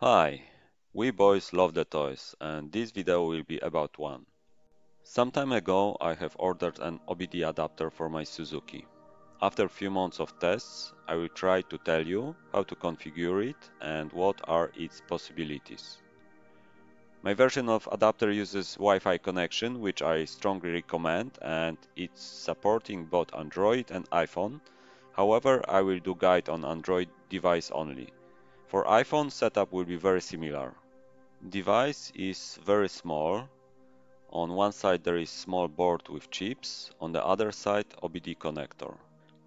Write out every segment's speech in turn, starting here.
Hi, we boys love the toys and this video will be about one. Some time ago I have ordered an OBD adapter for my Suzuki. After few months of tests, I will try to tell you how to configure it and what are its possibilities. My version of adapter uses Wi-Fi connection which I strongly recommend and it's supporting both Android and iPhone. However, I will do guide on Android device only. For iPhone, setup will be very similar. Device is very small. On one side there is small board with chips, on the other side OBD connector.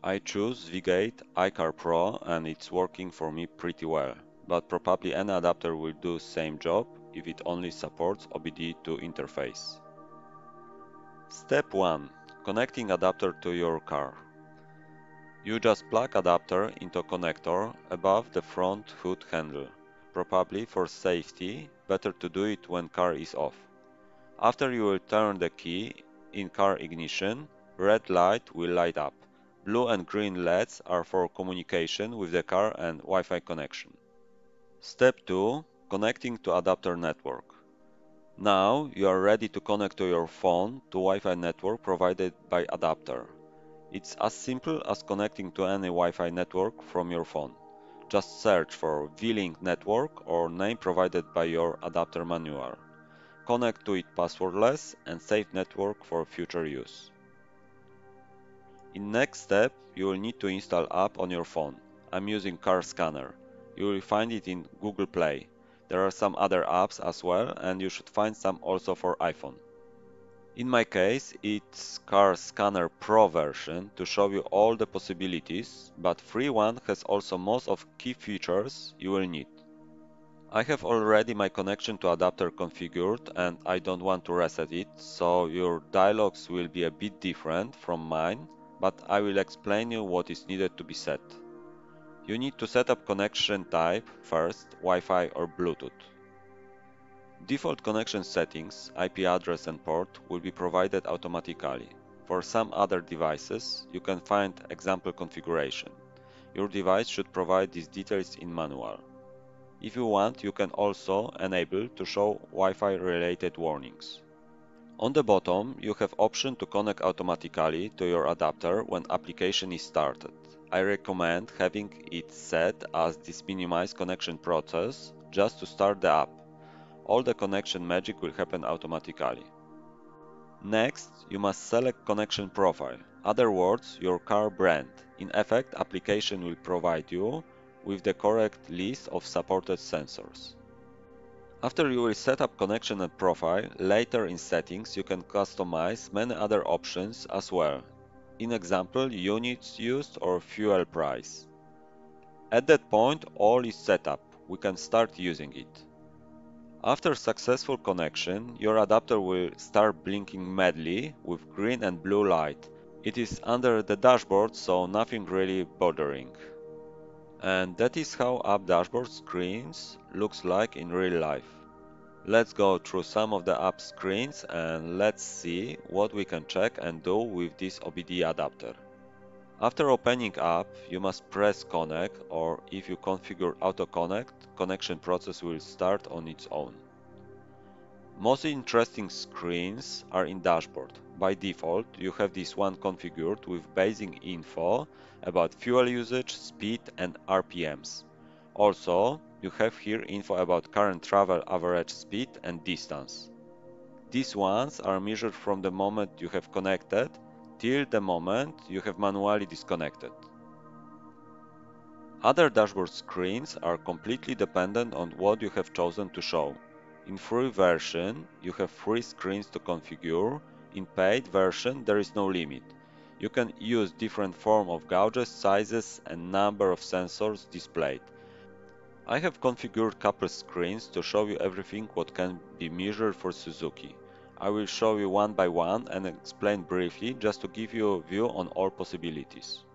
I choose VGate iCar Pro and it's working for me pretty well, but probably any adapter will do same job if it only supports OBD2 interface. Step 1. Connecting adapter to your car. You just plug adapter into connector above the front hood handle. Probably for safety, better to do it when car is off. After you will turn the key in car ignition, red light will light up. Blue and green LEDs are for communication with the car and Wi-Fi connection. Step 2. Connecting to adapter network. Now you are ready to connect to your phone to Wi-Fi network provided by adapter. It's as simple as connecting to any Wi-Fi network from your phone. Just search for V-Link network or name provided by your adapter manual. Connect to it passwordless and save network for future use. In next step, you will need to install app on your phone. I'm using Car Scanner. You will find it in Google Play. There are some other apps as well and you should find some also for iPhone. In my case, it's Car Scanner Pro version to show you all the possibilities, but free one has also most of key features you will need. I have already my connection to adapter configured and I don't want to reset it, so your dialogues will be a bit different from mine, but I will explain you what is needed to be set. You need to set up connection type first, Wi-Fi or Bluetooth. Default connection settings, IP address and port will be provided automatically. For some other devices, you can find example configuration. Your device should provide these details in manual. If you want, you can also enable to show Wi-Fi related warnings. On the bottom, you have option to connect automatically to your adapter when application is started. I recommend having it set as this minimize connection process just to start the app all the connection magic will happen automatically. Next, you must select connection profile, other words, your car brand. In effect, application will provide you with the correct list of supported sensors. After you will set up connection and profile, later in settings you can customize many other options as well. In example, units used or fuel price. At that point, all is set up. We can start using it. After successful connection, your adapter will start blinking madly with green and blue light. It is under the dashboard, so nothing really bothering. And that is how app dashboard screens looks like in real life. Let's go through some of the app screens and let's see what we can check and do with this OBD adapter. After opening up, you must press connect or if you configure auto connect, connection process will start on its own. Most interesting screens are in dashboard. By default, you have this one configured with basic info about fuel usage, speed and RPMs. Also, you have here info about current travel average speed and distance. These ones are measured from the moment you have connected till the moment you have manually disconnected. Other dashboard screens are completely dependent on what you have chosen to show. In free version, you have three screens to configure. In paid version, there is no limit. You can use different form of gauges, sizes and number of sensors displayed. I have configured couple screens to show you everything what can be measured for Suzuki. I will show you one by one and explain briefly just to give you a view on all possibilities.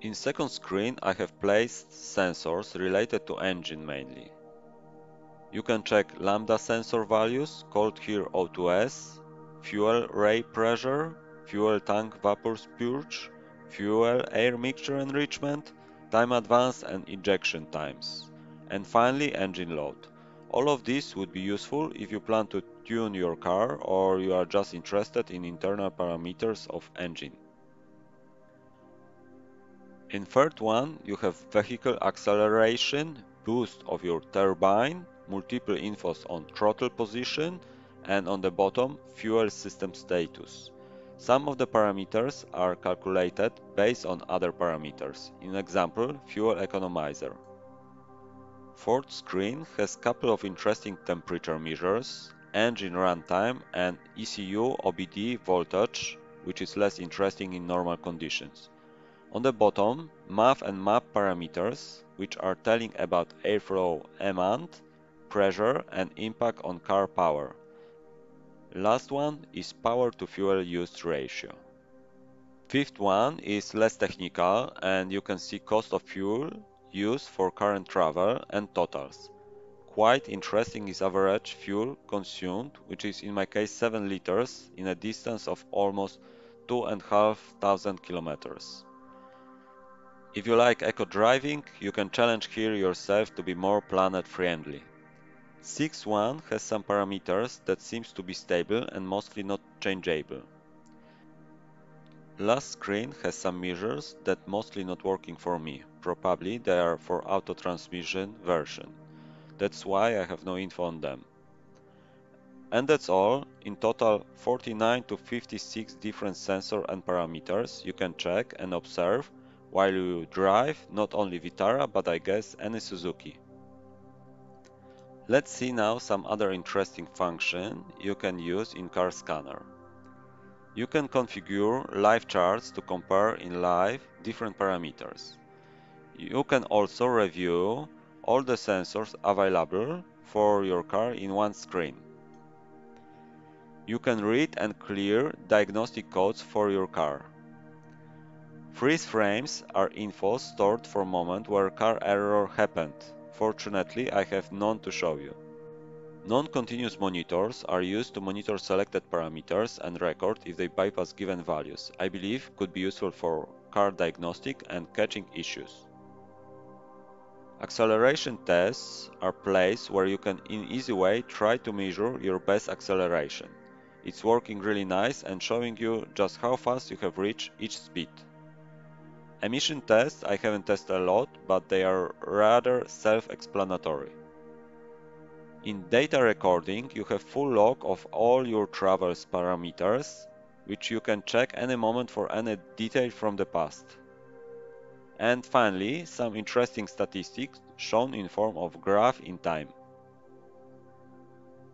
In second screen I have placed sensors related to engine mainly. You can check lambda sensor values, called here O2S, fuel rail pressure, fuel tank vapor purge, fuel air mixture enrichment, time advance and injection times. And finally, engine load. All of this would be useful if you plan to tune your car or you are just interested in internal parameters of engine. In third one, you have vehicle acceleration, boost of your turbine, multiple infos on throttle position, and on the bottom, fuel system status. Some of the parameters are calculated based on other parameters, in example, fuel economizer. Fourth screen has couple of interesting temperature measures, engine runtime and ECU OBD voltage, which is less interesting in normal conditions. On the bottom, MAF and MAP parameters, which are telling about airflow amount, pressure and impact on car power. Last one is power to fuel use ratio. Fifth one is less technical and you can see cost of fuel used for current travel and totals. Quite interesting is average fuel consumed, which is in my case 7 liters in a distance of almost 2,500 kilometers. If you like eco driving, you can challenge here yourself to be more planet friendly. 6.1 has some parameters that seems to be stable and mostly not changeable. Last screen has some measures that mostly not working for me, probably they are for auto transmission version. That's why I have no info on them. And that's all, in total 49 to 56 different sensor and parameters you can check and observe while you drive not only Vitara but I guess any Suzuki. Let's see now some other interesting function you can use in Car Scanner. You can configure live charts to compare in live different parameters. You can also review all the sensors available for your car in one screen. You can read and clear diagnostic codes for your car. Freeze frames are info stored for moment where car error happened. Fortunately, I have none to show you. Non-continuous monitors are used to monitor selected parameters and record if they bypass given values. I believe could be useful for car diagnostic and catching issues. Acceleration tests are place where you can in easy way try to measure your best acceleration. It's working really nice and showing you just how fast you have reached each speed. Emission tests I haven't tested a lot, but they are rather self-explanatory. In data recording, you have full log of all your travels parameters, which you can check any moment for any detail from the past. And finally, some interesting statistics shown in form of graph in time.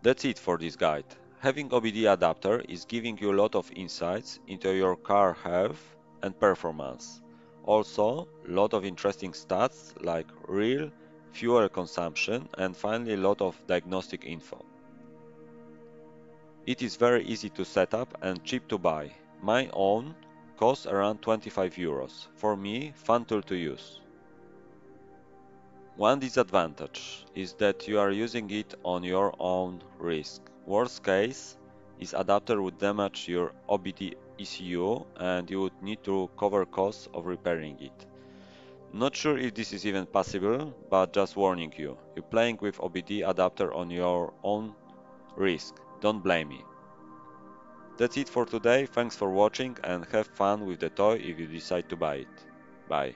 That's it for this guide. Having OBD adapter is giving you a lot of insights into your car health and performance. Also, lot of interesting stats like real fuel consumption and finally a lot of diagnostic info. It is very easy to set up and cheap to buy. My own costs around 25 euros. For me, fun tool to use. One disadvantage is that you are using it on your own risk. Worst case is adapter would damage your OBD ECU and you would need to cover costs of repairing it. Not sure if this is even possible, but just warning you, you're playing with OBD adapter on your own risk, don't blame me. That's it for today, thanks for watching and have fun with the toy if you decide to buy it. Bye.